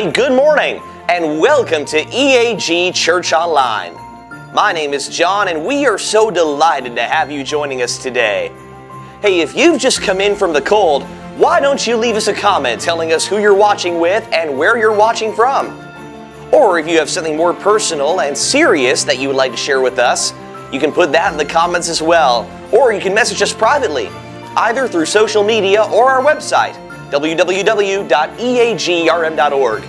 Everybody, good morning, and welcome to EAG Church Online. My name is John, and we are so delighted to have you joining us today. Hey, if you've just come in from the cold, why don't you leave us a comment telling us who you're watching with and where you're watching from? Or if you have something more personal and serious that you would like to share with us, you can put that in the comments as well. Or you can message us privately, either through social media or our website, www.eagrm.org.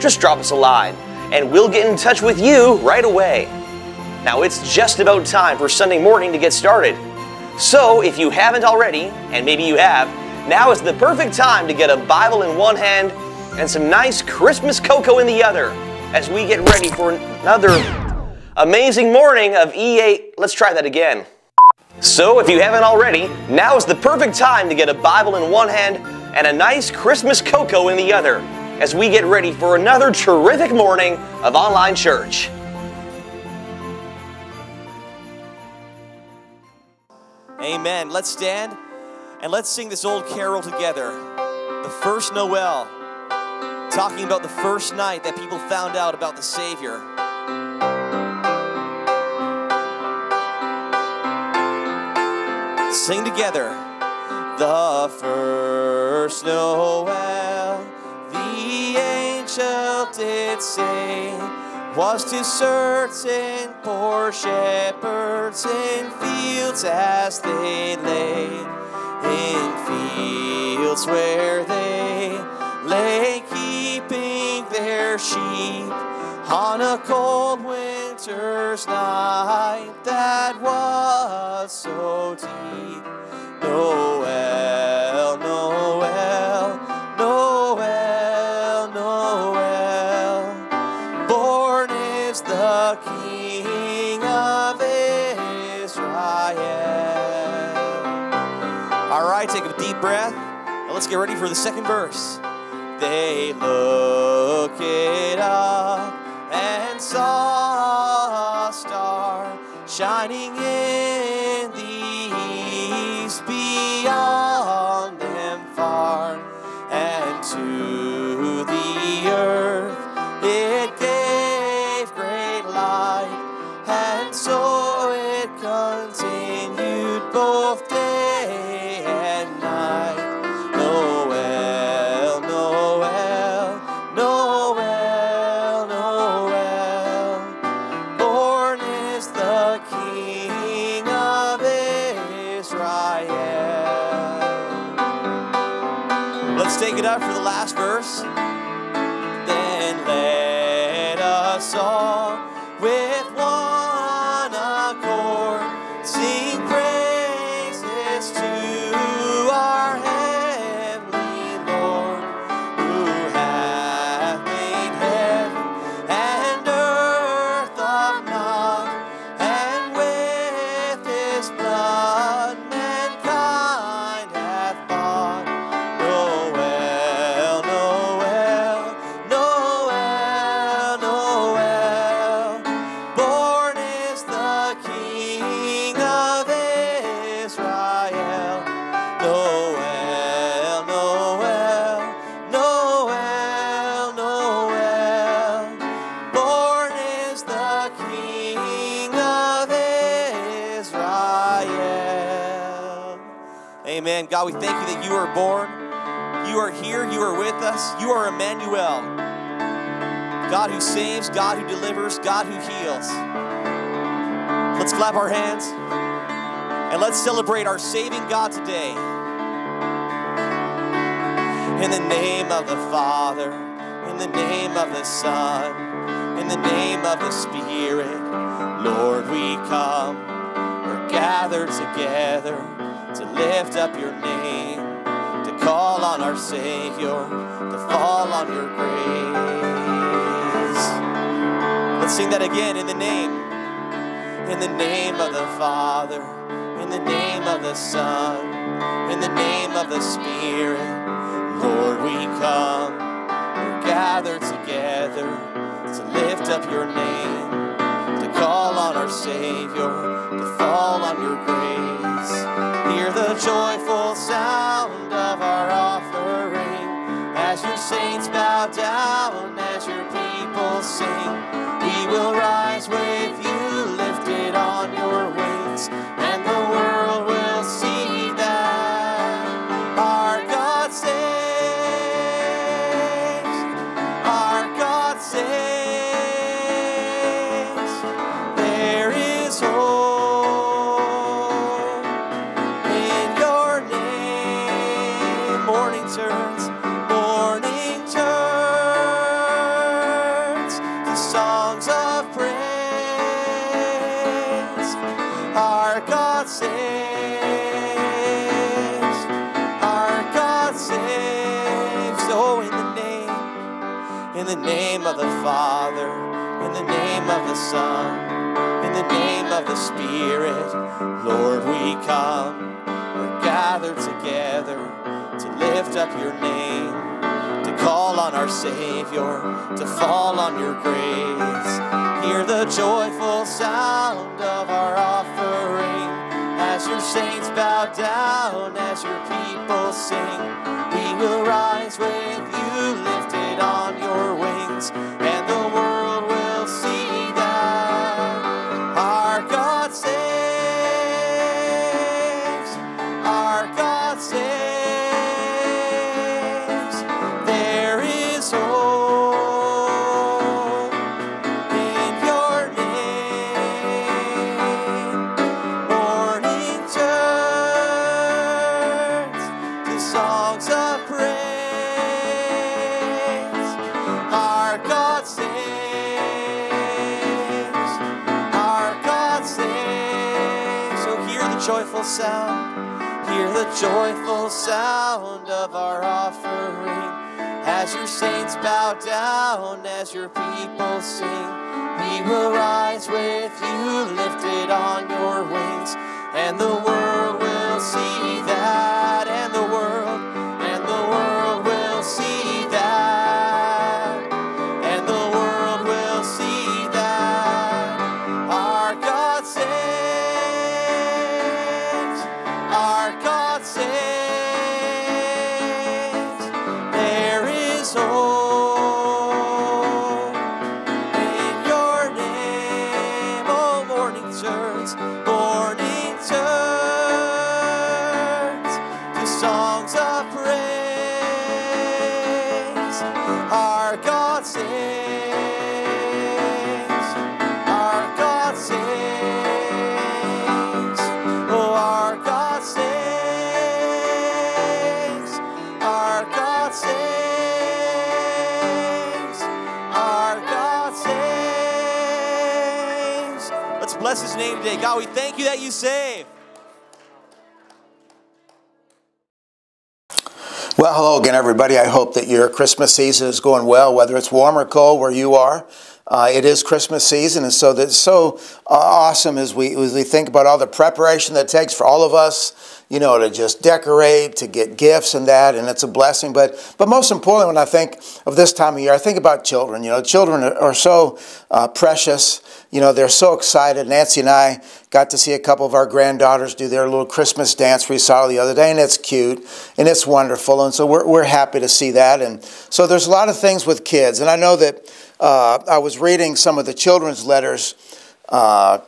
Just drop us a line, and we'll get in touch with you right away. Now, it's just about time for Sunday morning to get started. So, if you haven't already, and maybe you have, now is the perfect time to get a Bible in one hand and some nice Christmas cocoa in the other as we get ready for another amazing morning of EA. Let's try that again. So, if you haven't already, now is the perfect time to get a Bible in one hand and a nice Christmas cocoa in the other as we get ready for another terrific morning of online church. Amen. Let's stand and let's sing this old carol together. The first Noel, talking about the first night that people found out about the Savior. Sing together. The first Noel, the angel did sing, was to certain poor shepherds in fields as they lay, in fields where they lay keeping their sheep on a cold winter's night that was so deep. Noel, Noel, Noel, Noel. Born is the King of Israel. All right, take a deep breath, and let's get ready for the second verse. They looked up and saw a star shining in beyond them far, that you are born. You are here. You are with us. You are Emmanuel. God who saves, God who delivers, God who heals. Let's clap our hands and let's celebrate our saving God today. In the name of the Father, in the name of the Son, in the name of the Spirit, Lord, we come. We're gathered together to lift up your name, call on our Savior, to fall on your grace. Let's sing that again in the name. In the name of the Father, in the name of the Son, in the name of the Spirit, Lord, we come. We're gathered together to lift up your name, to call on our Savior, to fall on your grace. Hear the joyful bow down, as your people sing, we will rise with you, the name of the Father, in the name of the Son, in the name of the Spirit, Lord, we come. We're gathered together to lift up your name, to call on our Savior, to fall on your grace. Hear the joyful sound of our offering as your saints bow down, as your people sing. We will rise with you, on your wings, joyful sound of our offering. As your saints bow down, as your people sing, we will rise with you, lifted on your wings, and the world will see that, you save. Well, hello again, everybody. I hope that your Christmas season is going well, whether it's warm or cold where you are. Uh, it is Christmas season, and so that's so awesome as we as we think about all the preparation that takes for all of us, you know, to just decorate, to get gifts and that, and it's a blessing. But but most importantly, when I think of this time of year, I think about children. You know, children are, so uh, precious. You know, they're so excited. Nancy and I got to see a couple of our granddaughters do their little Christmas dance recital the other day, and it's cute and it's wonderful. And so we're, we're happy to see that. And so there's a lot of things with kids. And I know that uh, I was reading some of the children's letters uh,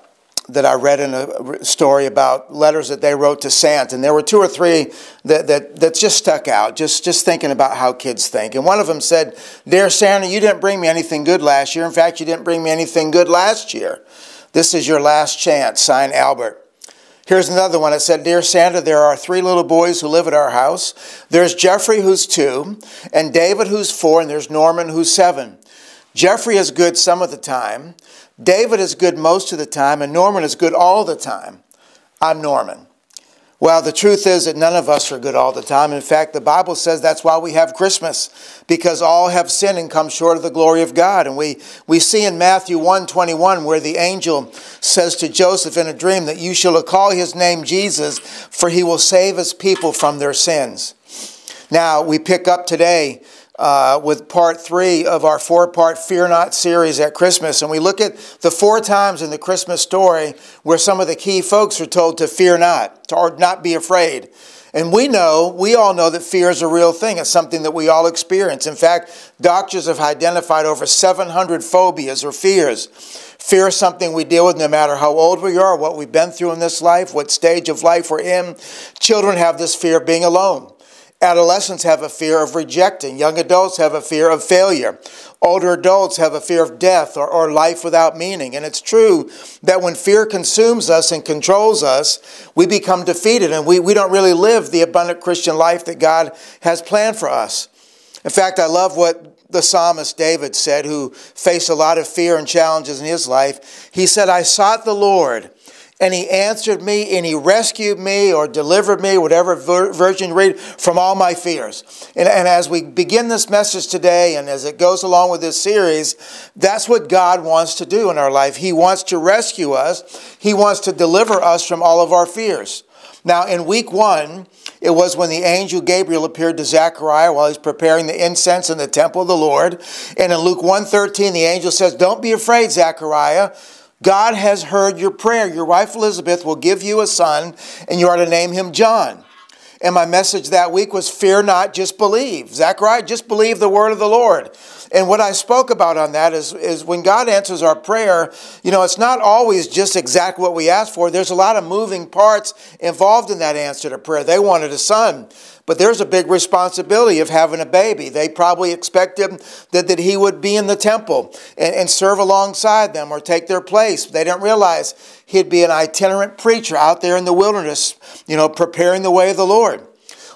that I read in a story about letters that they wrote to Santa, and there were two or three that, that, that just stuck out, just, just thinking about how kids think. And one of them said, Dear Santa, you didn't bring me anything good last year. In fact, you didn't bring me anything good last year. This is your last chance. Sign Albert. Here's another one. It said, Dear Santa, there are three little boys who live at our house. There's Jeffrey, who's two, and David, who's four, and there's Norman, who's seven. Jeffrey is good some of the time. David is good most of the time, and Norman is good all the time. I'm Norman. Well, the truth is that none of us are good all the time. In fact, the Bible says that's why we have Christmas, because all have sinned and come short of the glory of God. And we, we see in Matthew 1:21 where the angel says to Joseph in a dream that you shall call his name Jesus, for he will save his people from their sins. Now, we pick up today uh, with part three of our four part Fear Not series at Christmas. And we look at the four times in the Christmas story where some of the key folks are told to fear not, to, or not be afraid. And we know, we all know that fear is a real thing. It's something that we all experience. In fact, doctors have identified over 700 phobias or fears. Fear is something we deal with no matter how old we are, what we've been through in this life, what stage of life we're in. Children have this fear of being alone. Adolescents have a fear of rejecting. Young adults have a fear of failure. Older adults have a fear of death or, or life without meaning. And it's true that when fear consumes us and controls us, we become defeated and we, we don't really live the abundant Christian life that God has planned for us. In fact, I love what the psalmist David said, who faced a lot of fear and challenges in his life. He said, I sought the Lord and he answered me and he rescued me or delivered me, whatever ver- version you read, from all my fears. And, and as we begin this message today and as it goes along with this series, that's what God wants to do in our life. He wants to rescue us, He wants to deliver us from all of our fears. Now, in week one, it was when the angel Gabriel appeared to Zechariah while he's preparing the incense in the temple of the Lord. And in Luke 1.13, the angel says, Don't be afraid, Zechariah. God has heard your prayer. Your wife Elizabeth will give you a son, and you are to name him John. And my message that week was fear not, just believe. Zechariah, just believe the word of the Lord. And what I spoke about on that is, is when God answers our prayer, you know, it's not always just exactly what we ask for. There's a lot of moving parts involved in that answer to prayer. They wanted a son. But there's a big responsibility of having a baby. They probably expected that, that he would be in the temple and, and serve alongside them or take their place. They didn't realize he'd be an itinerant preacher out there in the wilderness, you know, preparing the way of the Lord.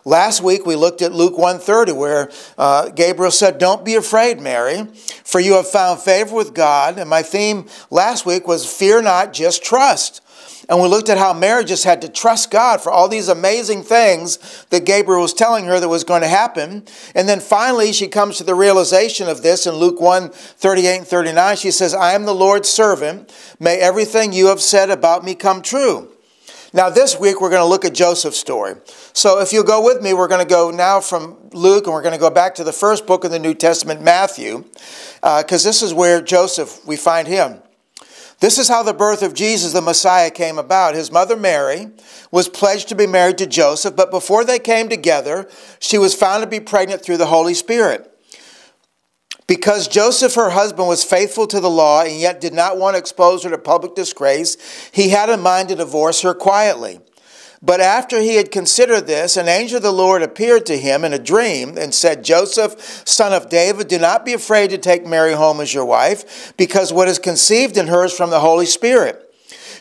Last week we looked at Luke 130 where uh, Gabriel said, Don't be afraid, Mary, for you have found favor with God. And my theme last week was fear not, just trust. And we looked at how Mary just had to trust God for all these amazing things that Gabriel was telling her that was going to happen. And then finally, she comes to the realization of this in Luke 1 38 and 39. She says, I am the Lord's servant. May everything you have said about me come true. Now, this week, we're going to look at Joseph's story. So, if you'll go with me, we're going to go now from Luke and we're going to go back to the first book of the New Testament, Matthew, because uh, this is where Joseph, we find him. This is how the birth of Jesus, the Messiah, came about. His mother Mary was pledged to be married to Joseph, but before they came together, she was found to be pregnant through the Holy Spirit. Because Joseph, her husband, was faithful to the law and yet did not want to expose her to public disgrace, he had in mind to divorce her quietly. But after he had considered this, an angel of the Lord appeared to him in a dream and said, Joseph, son of David, do not be afraid to take Mary home as your wife, because what is conceived in her is from the Holy Spirit.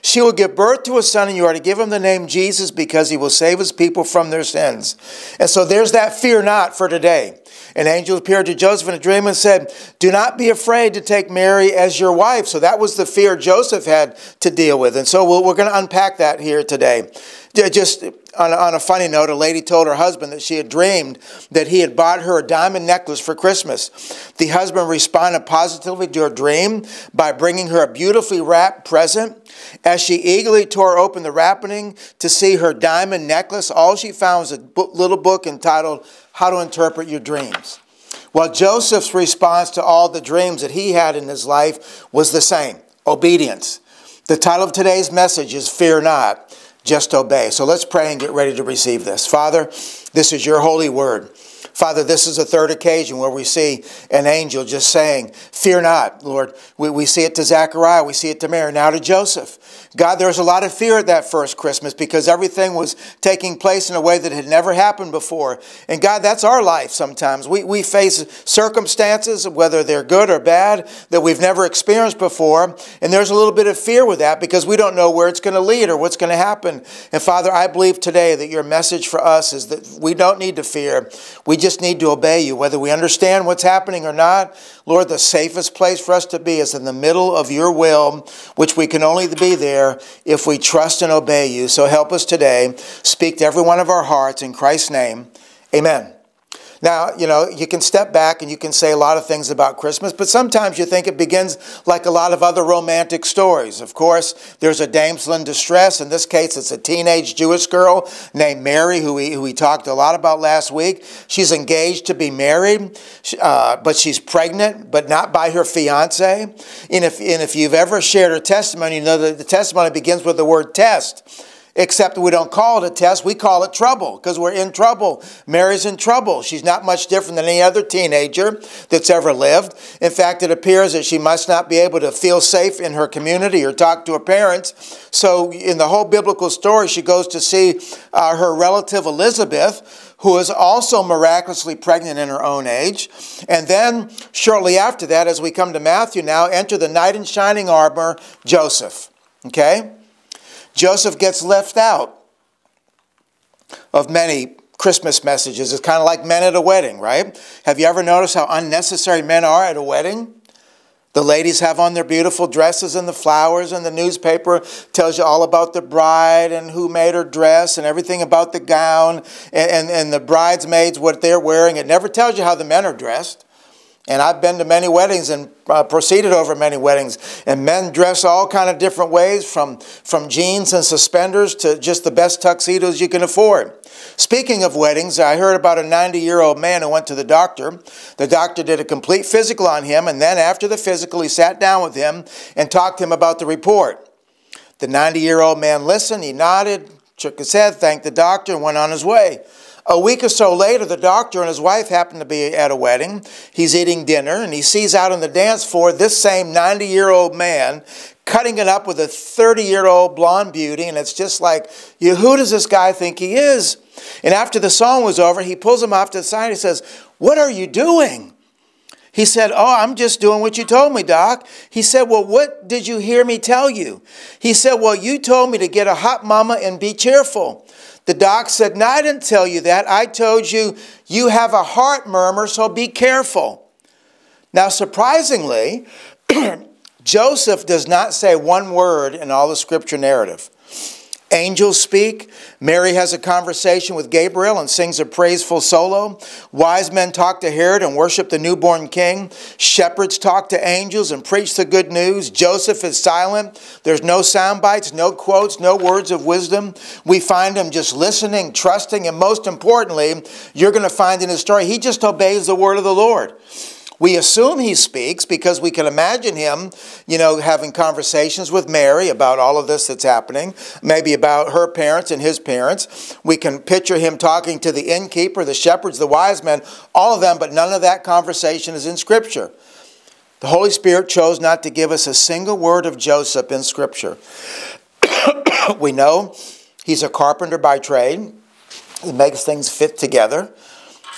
She will give birth to a son, and you are to give him the name Jesus because he will save his people from their sins. And so there's that fear not for today. An angel appeared to Joseph in a dream and said, Do not be afraid to take Mary as your wife. So that was the fear Joseph had to deal with. And so we're going to unpack that here today. Just on a, on a funny note, a lady told her husband that she had dreamed that he had bought her a diamond necklace for Christmas. The husband responded positively to her dream by bringing her a beautifully wrapped present. As she eagerly tore open the wrapping to see her diamond necklace, all she found was a little book entitled How to Interpret Your Dreams. Well, Joseph's response to all the dreams that he had in his life was the same obedience. The title of today's message is Fear Not just obey. So let's pray and get ready to receive this. Father, this is your holy word. Father, this is a third occasion where we see an angel just saying, Fear not, Lord. We, we see it to Zechariah, we see it to Mary, now to Joseph. God, there was a lot of fear at that first Christmas because everything was taking place in a way that had never happened before. And God, that's our life sometimes. We, we face circumstances, whether they're good or bad, that we've never experienced before. And there's a little bit of fear with that because we don't know where it's going to lead or what's going to happen. And Father, I believe today that your message for us is that we don't need to fear. We just need to obey you, whether we understand what's happening or not. Lord, the safest place for us to be is in the middle of your will, which we can only be there if we trust and obey you. So help us today. Speak to every one of our hearts in Christ's name. Amen. Now, you know, you can step back and you can say a lot of things about Christmas, but sometimes you think it begins like a lot of other romantic stories. Of course, there's a damsel in distress. In this case, it's a teenage Jewish girl named Mary, who we, who we talked a lot about last week. She's engaged to be married, uh, but she's pregnant, but not by her fiance. And if, and if you've ever shared her testimony, you know that the testimony begins with the word test except we don't call it a test, we call it trouble because we're in trouble. Mary's in trouble. She's not much different than any other teenager that's ever lived. In fact, it appears that she must not be able to feel safe in her community or talk to her parents. So, in the whole biblical story, she goes to see uh, her relative Elizabeth, who is also miraculously pregnant in her own age. And then, shortly after that, as we come to Matthew now, enter the knight in shining armor, Joseph. Okay? Joseph gets left out of many Christmas messages. It's kind of like men at a wedding, right? Have you ever noticed how unnecessary men are at a wedding? The ladies have on their beautiful dresses and the flowers, and the newspaper tells you all about the bride and who made her dress and everything about the gown and, and, and the bridesmaids, what they're wearing. It never tells you how the men are dressed. And I've been to many weddings and uh, proceeded over many weddings. And men dress all kind of different ways, from, from jeans and suspenders to just the best tuxedos you can afford. Speaking of weddings, I heard about a 90 year old man who went to the doctor. The doctor did a complete physical on him, and then after the physical, he sat down with him and talked to him about the report. The 90 year old man listened, he nodded, shook his head, thanked the doctor, and went on his way. A week or so later, the doctor and his wife happen to be at a wedding. He's eating dinner and he sees out on the dance floor this same 90 year old man cutting it up with a 30 year old blonde beauty. And it's just like, who does this guy think he is? And after the song was over, he pulls him off to the side. He says, What are you doing? He said, Oh, I'm just doing what you told me, Doc. He said, Well, what did you hear me tell you? He said, Well, you told me to get a hot mama and be cheerful. The doc said, No, I didn't tell you that. I told you you have a heart murmur, so be careful. Now, surprisingly, Joseph does not say one word in all the scripture narrative. Angels speak. Mary has a conversation with Gabriel and sings a praiseful solo. Wise men talk to Herod and worship the newborn king. Shepherds talk to angels and preach the good news. Joseph is silent. There's no sound bites, no quotes, no words of wisdom. We find him just listening, trusting, and most importantly, you're going to find in his story, he just obeys the word of the Lord. We assume he speaks because we can imagine him, you know, having conversations with Mary about all of this that's happening, maybe about her parents and his parents. We can picture him talking to the innkeeper, the shepherds, the wise men, all of them, but none of that conversation is in Scripture. The Holy Spirit chose not to give us a single word of Joseph in Scripture. we know he's a carpenter by trade, he makes things fit together.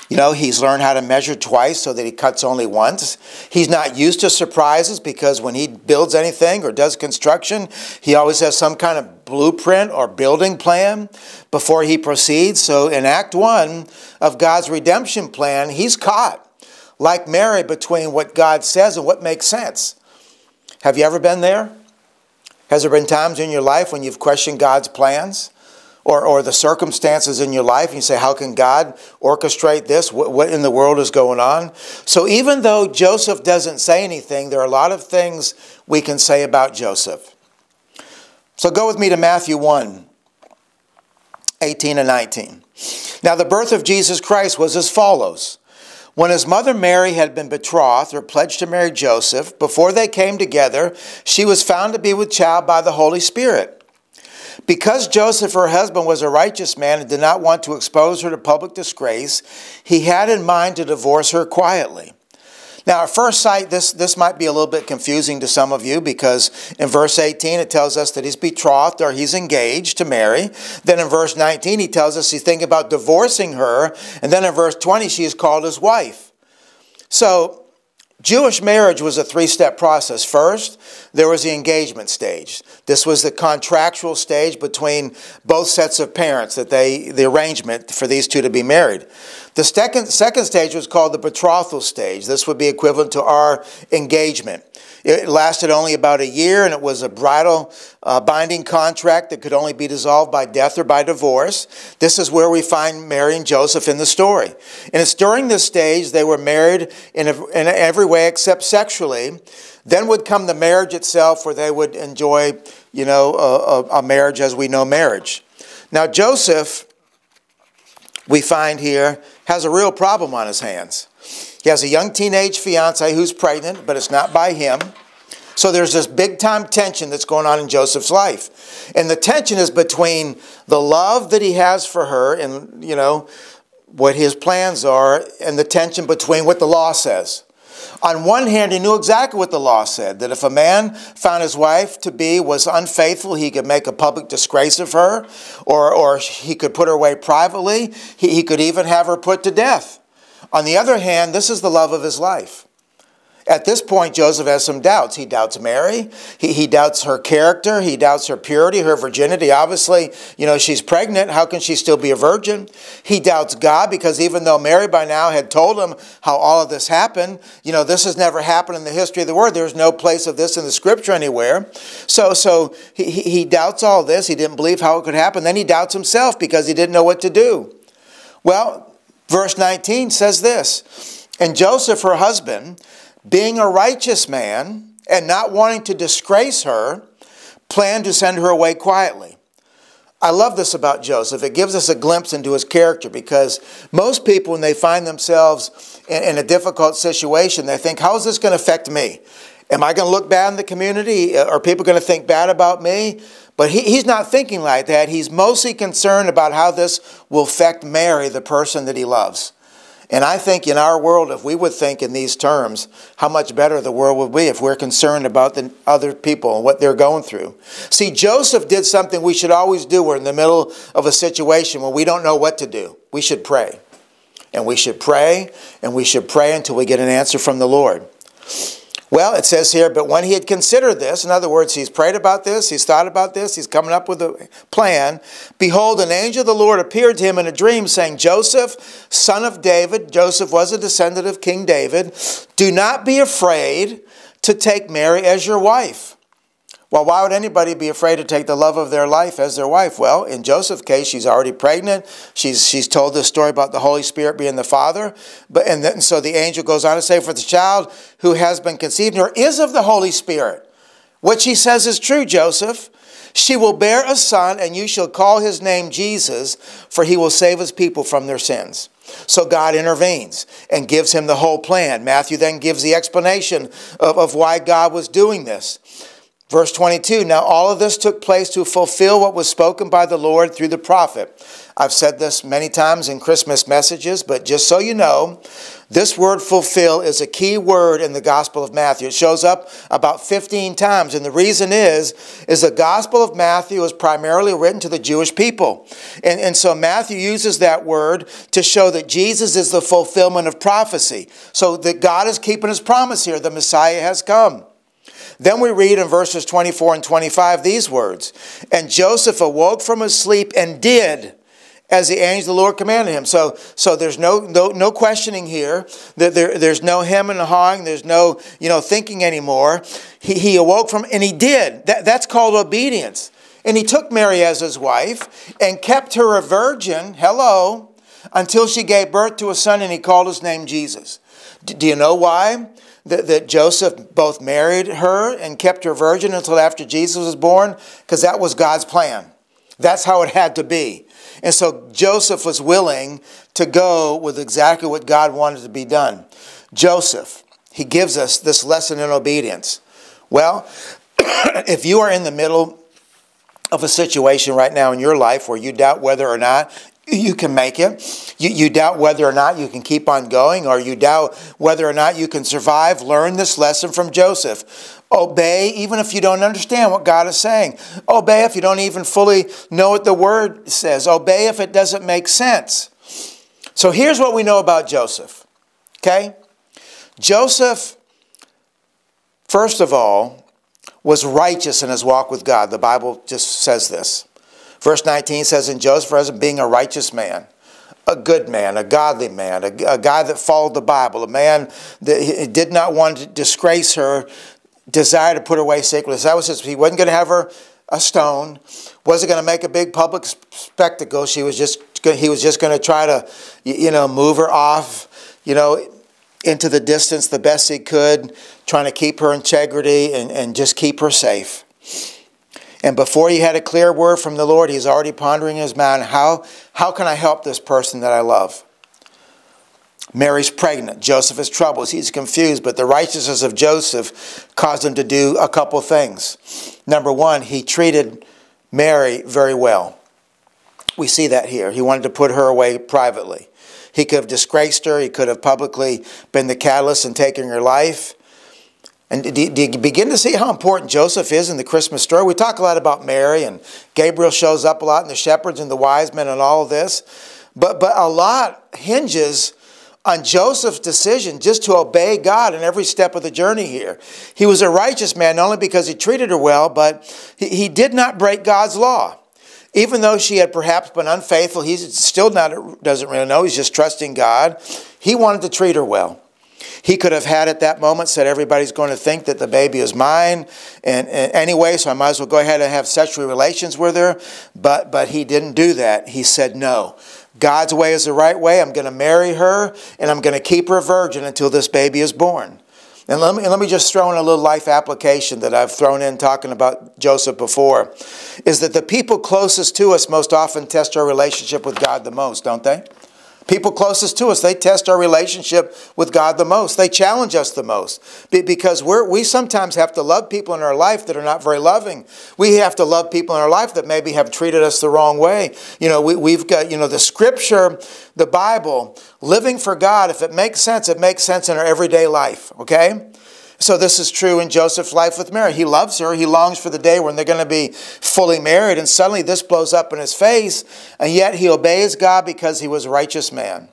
You know, he's learned how to measure twice so that he cuts only once. He's not used to surprises because when he builds anything or does construction, he always has some kind of blueprint or building plan before he proceeds. So in Act 1 of God's redemption plan, he's caught, like Mary, between what God says and what makes sense. Have you ever been there? Has there been times in your life when you've questioned God's plans? Or, or the circumstances in your life, and you say, How can God orchestrate this? What, what in the world is going on? So, even though Joseph doesn't say anything, there are a lot of things we can say about Joseph. So, go with me to Matthew 1 18 and 19. Now, the birth of Jesus Christ was as follows. When his mother Mary had been betrothed or pledged to marry Joseph, before they came together, she was found to be with child by the Holy Spirit. Because Joseph, her husband, was a righteous man and did not want to expose her to public disgrace, he had in mind to divorce her quietly. Now, at first sight, this, this might be a little bit confusing to some of you because in verse 18 it tells us that he's betrothed or he's engaged to Mary. Then in verse 19 he tells us he's thinking about divorcing her. And then in verse 20 she is called his wife. So Jewish marriage was a three step process. First, there was the engagement stage. This was the contractual stage between both sets of parents, that they, the arrangement for these two to be married. The second, second stage was called the betrothal stage. This would be equivalent to our engagement. It lasted only about a year, and it was a bridal uh, binding contract that could only be dissolved by death or by divorce. This is where we find Mary and Joseph in the story. And it's during this stage they were married in, a, in every way except sexually. Then would come the marriage itself, where they would enjoy, you know, a, a marriage as we know marriage. Now, Joseph, we find here, has a real problem on his hands. He has a young teenage fiance who's pregnant, but it's not by him. So there's this big time tension that's going on in Joseph's life. And the tension is between the love that he has for her and, you know, what his plans are, and the tension between what the law says. On one hand, he knew exactly what the law said that if a man found his wife to be was unfaithful, he could make a public disgrace of her, or, or he could put her away privately. He, he could even have her put to death. On the other hand, this is the love of his life. At this point, Joseph has some doubts. He doubts Mary. He, he doubts her character. He doubts her purity, her virginity. Obviously, you know, she's pregnant. How can she still be a virgin? He doubts God because even though Mary by now had told him how all of this happened, you know, this has never happened in the history of the world. There's no place of this in the scripture anywhere. So, so he, he doubts all this. He didn't believe how it could happen. Then he doubts himself because he didn't know what to do. Well, verse 19 says this And Joseph, her husband, being a righteous man and not wanting to disgrace her, planned to send her away quietly. I love this about Joseph. It gives us a glimpse into his character because most people, when they find themselves in, in a difficult situation, they think, How is this going to affect me? Am I going to look bad in the community? Are people going to think bad about me? But he, he's not thinking like that. He's mostly concerned about how this will affect Mary, the person that he loves. And I think in our world, if we would think in these terms, how much better the world would be if we're concerned about the other people and what they're going through. See, Joseph did something we should always do. We're in the middle of a situation where we don't know what to do. We should pray. And we should pray, and we should pray until we get an answer from the Lord. Well, it says here, but when he had considered this, in other words, he's prayed about this, he's thought about this, he's coming up with a plan. Behold, an angel of the Lord appeared to him in a dream, saying, Joseph, son of David, Joseph was a descendant of King David, do not be afraid to take Mary as your wife well, why would anybody be afraid to take the love of their life as their wife? Well, in Joseph's case, she's already pregnant. She's, she's told this story about the Holy Spirit being the father. But, and then, so the angel goes on to say, For the child who has been conceived in her is of the Holy Spirit. What she says is true, Joseph. She will bear a son, and you shall call his name Jesus, for he will save his people from their sins. So God intervenes and gives him the whole plan. Matthew then gives the explanation of, of why God was doing this. Verse 22 Now all of this took place to fulfill what was spoken by the Lord through the prophet. I've said this many times in Christmas messages, but just so you know, this word fulfill is a key word in the Gospel of Matthew. It shows up about 15 times, and the reason is, is the Gospel of Matthew is primarily written to the Jewish people. And, and so Matthew uses that word to show that Jesus is the fulfillment of prophecy. So that God is keeping his promise here. The Messiah has come. Then we read in verses 24 and 25 these words And Joseph awoke from his sleep and did as the angel of the Lord commanded him. So, so there's no, no, no questioning here. There, there, there's no him and hawing. There's no you know, thinking anymore. He, he awoke from, and he did. That, that's called obedience. And he took Mary as his wife and kept her a virgin, hello, until she gave birth to a son, and he called his name Jesus. Do you know why? That, that Joseph both married her and kept her virgin until after Jesus was born? Because that was God's plan. That's how it had to be. And so Joseph was willing to go with exactly what God wanted to be done. Joseph, he gives us this lesson in obedience. Well, if you are in the middle of a situation right now in your life where you doubt whether or not you can make it. You, you doubt whether or not you can keep on going, or you doubt whether or not you can survive. Learn this lesson from Joseph. Obey even if you don't understand what God is saying. Obey if you don't even fully know what the word says. Obey if it doesn't make sense. So here's what we know about Joseph. Okay? Joseph, first of all, was righteous in his walk with God. The Bible just says this. Verse 19 says, And Joseph, as being a righteous man, a good man, a godly man, a, a guy that followed the Bible, a man that did not want to disgrace her, desire to put her away sacredly. So that was his, he wasn't going to have her a stone, wasn't going to make a big public spectacle. She was just he was just going to try to, you know, move her off, you know, into the distance the best he could, trying to keep her integrity and, and just keep her safe. And before he had a clear word from the Lord, he's already pondering in his mind, how, how can I help this person that I love? Mary's pregnant. Joseph is troubled. He's confused, but the righteousness of Joseph caused him to do a couple things. Number one, he treated Mary very well. We see that here. He wanted to put her away privately. He could have disgraced her. He could have publicly been the catalyst in taking her life. And do you begin to see how important Joseph is in the Christmas story? We talk a lot about Mary, and Gabriel shows up a lot, and the shepherds and the wise men, and all of this. But, but a lot hinges on Joseph's decision just to obey God in every step of the journey here. He was a righteous man, not only because he treated her well, but he, he did not break God's law. Even though she had perhaps been unfaithful, he still not, doesn't really know. He's just trusting God. He wanted to treat her well. He could have had at that moment said, Everybody's going to think that the baby is mine. And, and, anyway, so I might as well go ahead and have sexual relations with her. But, but he didn't do that. He said, No. God's way is the right way. I'm going to marry her and I'm going to keep her a virgin until this baby is born. And let me, let me just throw in a little life application that I've thrown in talking about Joseph before is that the people closest to us most often test our relationship with God the most, don't they? People closest to us, they test our relationship with God the most. They challenge us the most because we're, we sometimes have to love people in our life that are not very loving. We have to love people in our life that maybe have treated us the wrong way. You know, we, we've got, you know, the scripture, the Bible, living for God, if it makes sense, it makes sense in our everyday life, okay? So this is true in Joseph's life with Mary. He loves her. He longs for the day when they're going to be fully married. And suddenly this blows up in his face. And yet he obeys God because he was a righteous man.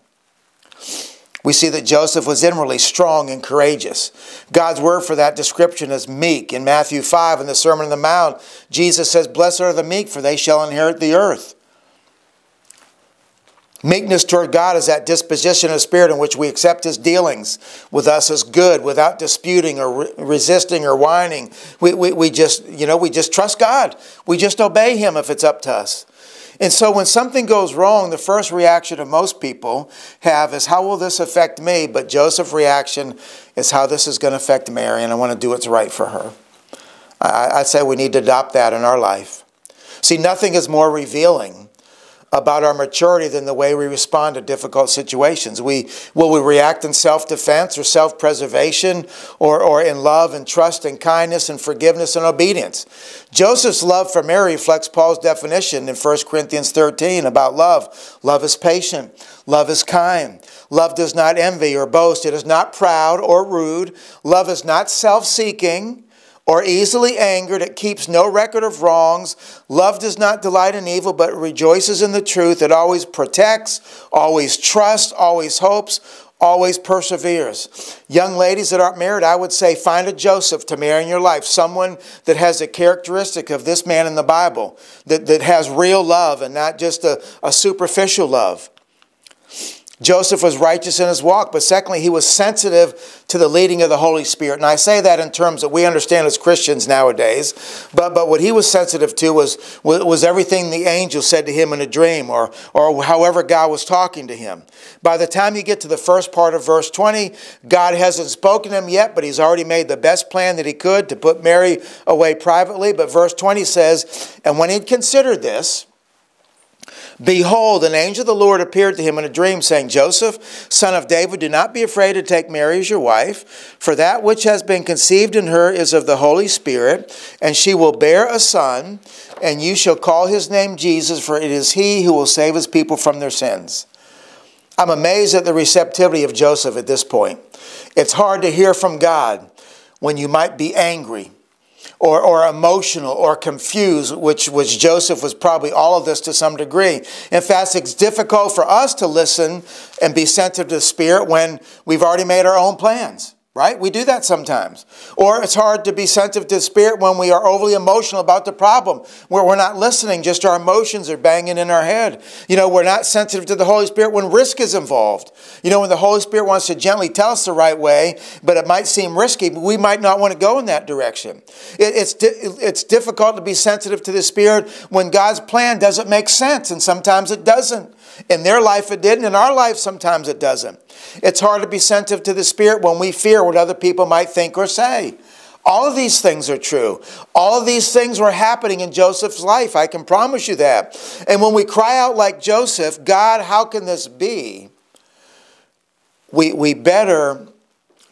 We see that Joseph was inwardly strong and courageous. God's word for that description is meek. In Matthew 5, in the Sermon on the Mount, Jesus says, Blessed are the meek, for they shall inherit the earth. Meekness toward God is that disposition of spirit in which we accept His dealings with us as good without disputing or re- resisting or whining. We, we, we just, you know, we just trust God. We just obey Him if it's up to us. And so when something goes wrong, the first reaction of most people have is, how will this affect me? But Joseph's reaction is how this is going to affect Mary, and I want to do what's right for her. I, I say we need to adopt that in our life. See, nothing is more revealing about our maturity than the way we respond to difficult situations. We, will we react in self defense or self preservation or, or in love and trust and kindness and forgiveness and obedience? Joseph's love for Mary reflects Paul's definition in 1 Corinthians 13 about love. Love is patient, love is kind. Love does not envy or boast. It is not proud or rude. Love is not self seeking or easily angered. It keeps no record of wrongs. Love does not delight in evil, but rejoices in the truth. It always protects, always trusts, always hopes, always perseveres. Young ladies that aren't married, I would say find a Joseph to marry in your life, someone that has a characteristic of this man in the Bible, that, that has real love and not just a, a superficial love. Joseph was righteous in his walk, but secondly, he was sensitive to the leading of the Holy Spirit. And I say that in terms that we understand as Christians nowadays. But, but what he was sensitive to was, was everything the angel said to him in a dream or, or however God was talking to him. By the time you get to the first part of verse 20, God hasn't spoken to him yet, but he's already made the best plan that he could to put Mary away privately. But verse 20 says, And when he'd considered this, Behold, an angel of the Lord appeared to him in a dream, saying, Joseph, son of David, do not be afraid to take Mary as your wife, for that which has been conceived in her is of the Holy Spirit, and she will bear a son, and you shall call his name Jesus, for it is he who will save his people from their sins. I'm amazed at the receptivity of Joseph at this point. It's hard to hear from God when you might be angry or, or emotional or confused, which, which Joseph was probably all of this to some degree. In fact, it's difficult for us to listen and be sensitive to the Spirit when we've already made our own plans. Right? We do that sometimes. Or it's hard to be sensitive to the Spirit when we are overly emotional about the problem, where we're not listening, just our emotions are banging in our head. You know, we're not sensitive to the Holy Spirit when risk is involved. You know, when the Holy Spirit wants to gently tell us the right way, but it might seem risky, we might not want to go in that direction. It, it's, di- it's difficult to be sensitive to the Spirit when God's plan doesn't make sense, and sometimes it doesn't. In their life, it didn't. In our life, sometimes it doesn't. It's hard to be sensitive to the Spirit when we fear what other people might think or say. All of these things are true. All of these things were happening in Joseph's life. I can promise you that. And when we cry out like Joseph, God, how can this be? We, we better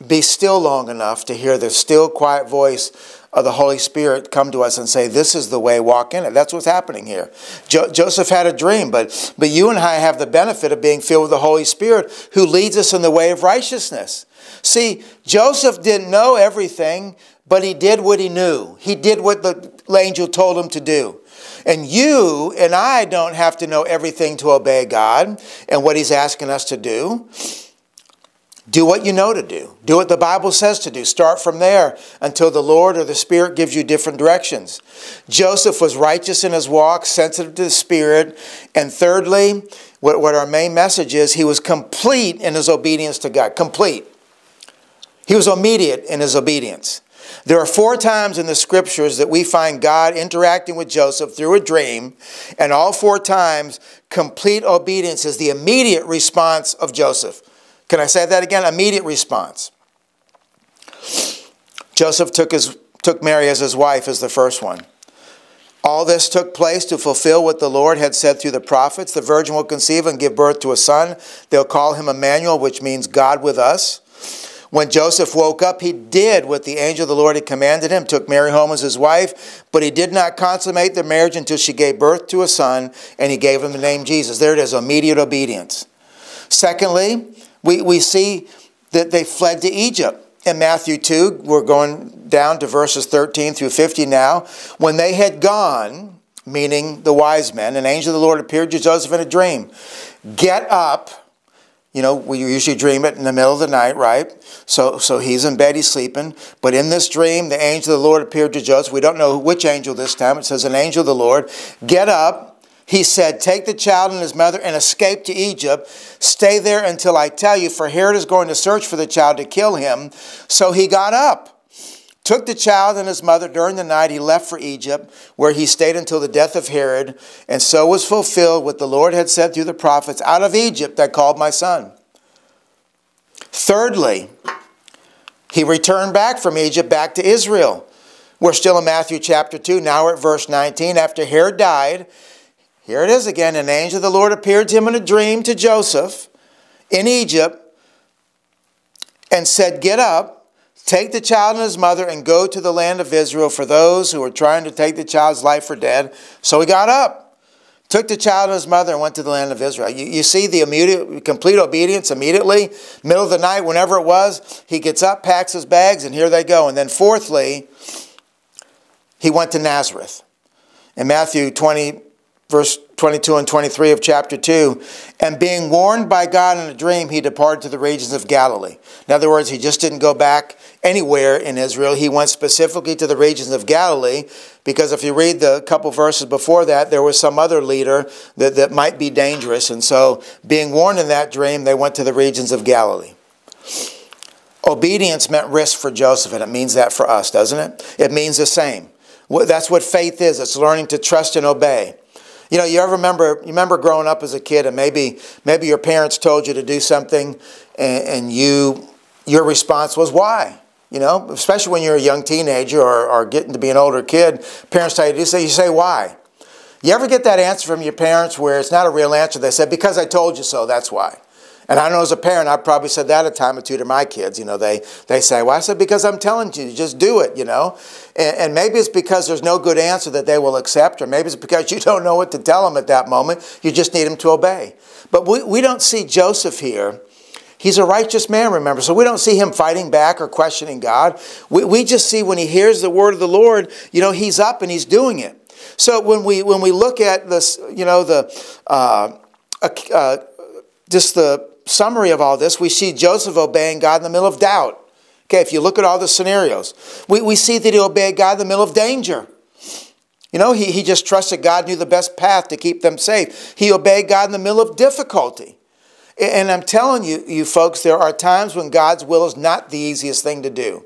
be still long enough to hear the still, quiet voice of the Holy Spirit come to us and say, This is the way, walk in it. That's what's happening here. Jo- Joseph had a dream, but, but you and I have the benefit of being filled with the Holy Spirit who leads us in the way of righteousness. See, Joseph didn't know everything, but he did what he knew. He did what the angel told him to do. And you and I don't have to know everything to obey God and what he's asking us to do. Do what you know to do. Do what the Bible says to do. Start from there until the Lord or the Spirit gives you different directions. Joseph was righteous in his walk, sensitive to the Spirit. And thirdly, what, what our main message is, he was complete in his obedience to God. Complete. He was immediate in his obedience. There are four times in the scriptures that we find God interacting with Joseph through a dream, and all four times, complete obedience is the immediate response of Joseph. Can I say that again? Immediate response. Joseph took, his, took Mary as his wife as the first one. All this took place to fulfill what the Lord had said through the prophets. The virgin will conceive and give birth to a son. They'll call him Emmanuel, which means God with us. When Joseph woke up, he did what the angel of the Lord had commanded him, took Mary home as his wife, but he did not consummate the marriage until she gave birth to a son, and he gave him the name Jesus. There it is, immediate obedience. Secondly, we, we see that they fled to Egypt. In Matthew 2, we're going down to verses 13 through 50 now. When they had gone, meaning the wise men, an angel of the Lord appeared to Joseph in a dream. Get up. You know, we usually dream it in the middle of the night, right? So, so he's in bed, he's sleeping. But in this dream, the angel of the Lord appeared to Joseph. We don't know which angel this time. It says, an angel of the Lord. Get up he said, Take the child and his mother and escape to Egypt. Stay there until I tell you, for Herod is going to search for the child to kill him. So he got up, took the child and his mother during the night. He left for Egypt, where he stayed until the death of Herod. And so was fulfilled what the Lord had said through the prophets Out of Egypt I called my son. Thirdly, he returned back from Egypt back to Israel. We're still in Matthew chapter 2. Now we're at verse 19. After Herod died, here it is again. An angel of the Lord appeared to him in a dream to Joseph in Egypt and said, Get up, take the child and his mother, and go to the land of Israel for those who were trying to take the child's life for dead. So he got up, took the child and his mother, and went to the land of Israel. You, you see the immediate, complete obedience immediately, middle of the night, whenever it was, he gets up, packs his bags, and here they go. And then, fourthly, he went to Nazareth. In Matthew 20, verse 22 and 23 of chapter 2. And being warned by God in a dream, he departed to the regions of Galilee. In other words, he just didn't go back anywhere in Israel. He went specifically to the regions of Galilee because if you read the couple verses before that, there was some other leader that, that might be dangerous. And so, being warned in that dream, they went to the regions of Galilee. Obedience meant risk for Joseph, and it means that for us, doesn't it? It means the same. That's what faith is. It's learning to trust and obey. You know, you ever remember you remember growing up as a kid and maybe maybe your parents told you to do something and, and you your response was why? You know, especially when you're a young teenager or, or getting to be an older kid, parents tell you to say you say why. You ever get that answer from your parents where it's not a real answer? They said, because I told you so, that's why. And I know as a parent, I probably said that a time or two to my kids. You know, they, they say, well, I said, because I'm telling you, just do it, you know. And, and maybe it's because there's no good answer that they will accept, or maybe it's because you don't know what to tell them at that moment. You just need them to obey. But we, we don't see Joseph here. He's a righteous man, remember. So we don't see him fighting back or questioning God. We, we just see when he hears the word of the Lord, you know, he's up and he's doing it. So when we when we look at this, you know, the uh, uh, just the summary of all this, we see Joseph obeying God in the middle of doubt. Okay, if you look at all the scenarios, we, we see that he obeyed God in the middle of danger. You know, he, he just trusted God knew the best path to keep them safe. He obeyed God in the middle of difficulty. And I'm telling you, you folks, there are times when God's will is not the easiest thing to do.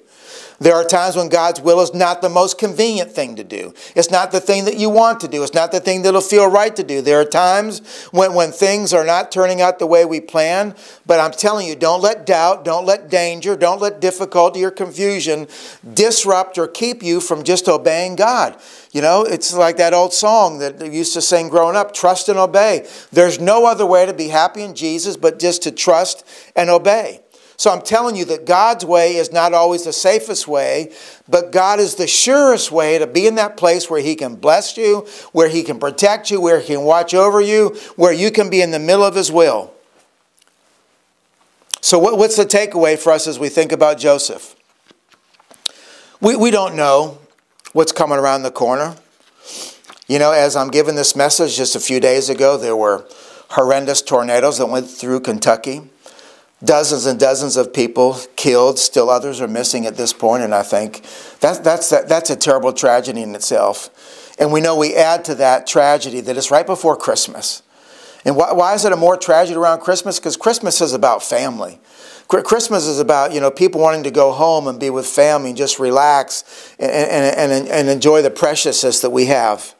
There are times when God's will is not the most convenient thing to do. It's not the thing that you want to do. It's not the thing that'll feel right to do. There are times when, when things are not turning out the way we plan. But I'm telling you, don't let doubt, don't let danger, don't let difficulty or confusion disrupt or keep you from just obeying God. You know, it's like that old song that we used to sing growing up trust and obey. There's no other way to be happy in Jesus but just to trust and obey. So I'm telling you that God's way is not always the safest way, but God is the surest way to be in that place where He can bless you, where He can protect you, where He can watch over you, where you can be in the middle of His will. So, what's the takeaway for us as we think about Joseph? We, we don't know what's coming around the corner. You know, as I'm giving this message just a few days ago, there were horrendous tornadoes that went through Kentucky dozens and dozens of people killed. Still others are missing at this point, and I think that, that's, that, that's a terrible tragedy in itself. And we know we add to that tragedy that it's right before Christmas. And why, why is it a more tragedy around Christmas? Because Christmas is about family. Christmas is about you know people wanting to go home and be with family and just relax and, and, and, and enjoy the preciousness that we have.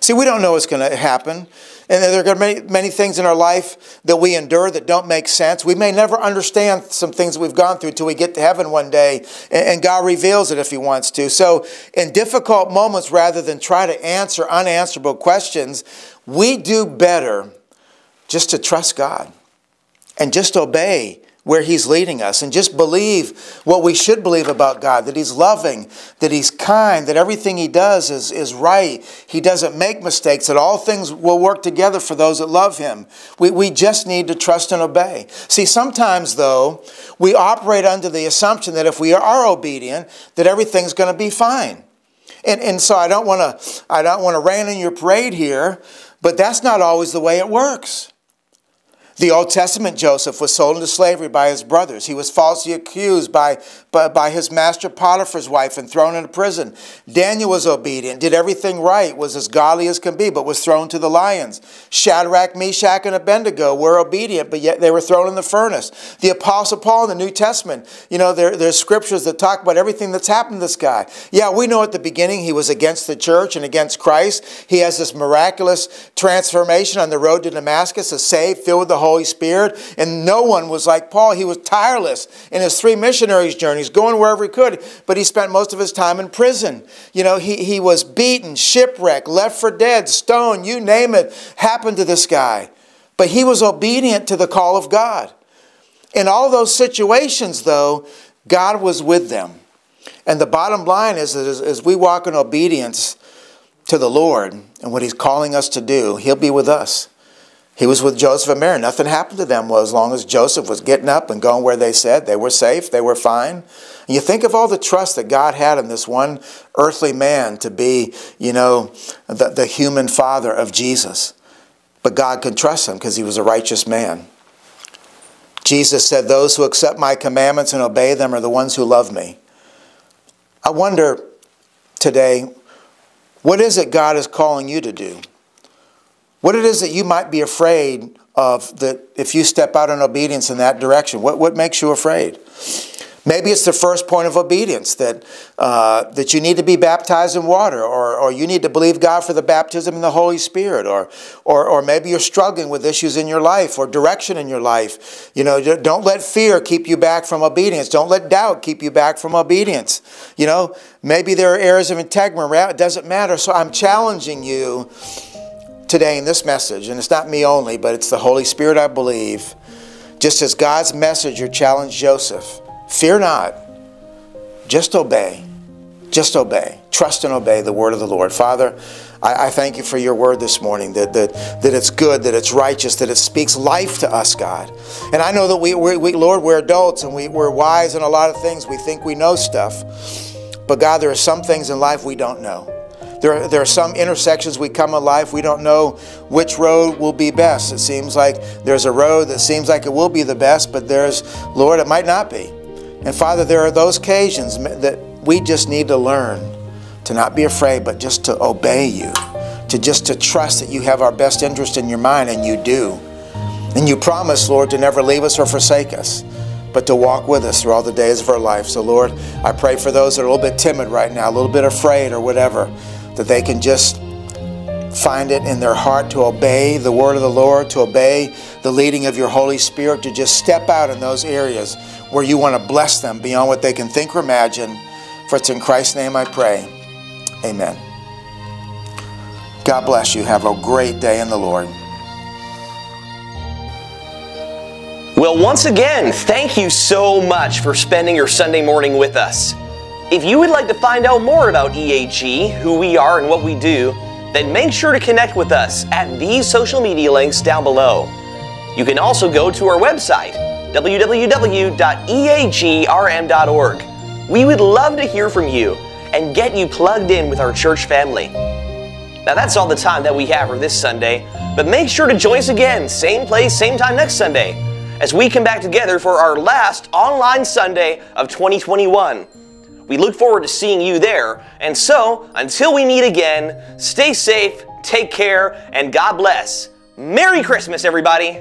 See, we don't know what's going to happen. And there are going to be many, many things in our life that we endure that don't make sense. We may never understand some things that we've gone through until we get to heaven one day, and God reveals it if He wants to. So, in difficult moments, rather than try to answer unanswerable questions, we do better just to trust God and just obey where He's leading us and just believe what we should believe about God that He's loving, that He's kind, that everything He does is, is right. He doesn't make mistakes, that all things will work together for those that love Him. We, we just need to trust and obey. See, sometimes, though, we operate under the assumption that if we are obedient, that everything's going to be fine. And, and so I don't want to I don't want to rain on your parade here, but that's not always the way it works. The Old Testament Joseph was sold into slavery by his brothers. He was falsely accused by, by, by, his master Potiphar's wife and thrown into prison. Daniel was obedient, did everything right, was as godly as can be, but was thrown to the lions. Shadrach, Meshach, and Abednego were obedient, but yet they were thrown in the furnace. The Apostle Paul in the New Testament, you know, there, there's scriptures that talk about everything that's happened to this guy. Yeah, we know at the beginning he was against the church and against Christ. He has this miraculous transformation on the road to Damascus, a saved, filled with the Holy Holy Spirit. And no one was like Paul. He was tireless in his three missionaries journeys, going wherever he could, but he spent most of his time in prison. You know, he, he was beaten, shipwrecked, left for dead, stoned, you name it, happened to this guy. But he was obedient to the call of God. In all those situations, though, God was with them. And the bottom line is that as, as we walk in obedience to the Lord and what He's calling us to do, He'll be with us. He was with Joseph and Mary. Nothing happened to them well, as long as Joseph was getting up and going where they said. They were safe, they were fine. And you think of all the trust that God had in this one earthly man to be, you know, the, the human father of Jesus. But God could trust him because he was a righteous man. Jesus said, Those who accept my commandments and obey them are the ones who love me. I wonder today, what is it God is calling you to do? What it is that you might be afraid of that if you step out in obedience in that direction. What, what makes you afraid? Maybe it's the first point of obedience that, uh, that you need to be baptized in water, or, or you need to believe God for the baptism in the Holy Spirit, or, or, or maybe you're struggling with issues in your life or direction in your life. You know, don't let fear keep you back from obedience. Don't let doubt keep you back from obedience. You know, maybe there are areas of integrity. It doesn't matter. So I'm challenging you today in this message, and it's not me only, but it's the Holy Spirit, I believe, just as God's messenger challenged Joseph fear not, just obey. Just obey. Trust and obey the word of the Lord. Father, I, I thank you for your word this morning, that, that, that it's good, that it's righteous, that it speaks life to us, God. And I know that we, we, we Lord, we're adults and we, we're wise in a lot of things. We think we know stuff. But God, there are some things in life we don't know. There, there are some intersections we come in life, we don't know which road will be best. It seems like there's a road that seems like it will be the best, but there's, Lord, it might not be. And Father, there are those occasions that we just need to learn to not be afraid, but just to obey you, to just to trust that you have our best interest in your mind, and you do. And you promise, Lord, to never leave us or forsake us, but to walk with us through all the days of our life. So, Lord, I pray for those that are a little bit timid right now, a little bit afraid or whatever, that they can just find it in their heart to obey the word of the Lord, to obey the leading of your Holy Spirit, to just step out in those areas where you want to bless them beyond what they can think or imagine. For it's in Christ's name I pray. Amen. God bless you. Have a great day in the Lord. Well, once again, thank you so much for spending your Sunday morning with us. If you would like to find out more about EAG, who we are and what we do, then make sure to connect with us at these social media links down below. You can also go to our website, www.eagrm.org. We would love to hear from you and get you plugged in with our church family. Now, that's all the time that we have for this Sunday, but make sure to join us again, same place, same time next Sunday as we come back together for our last online Sunday of 2021. We look forward to seeing you there. And so, until we meet again, stay safe, take care, and God bless. Merry Christmas, everybody!